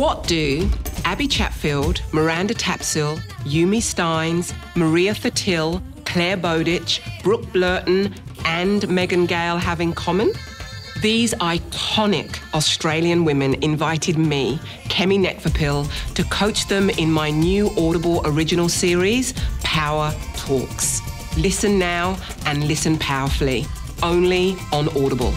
What do Abbie Chatfield, Miranda Tapsell, Yumi Stynes, Maria Thattil, Claire Bowditch, Brooke Blurton, and Megan Gale have in common? These iconic Australian women invited me, Kemi Nekvapil, to coach them in my new Audible original series, Power Talks. Listen now and listen powerfully, only on Audible.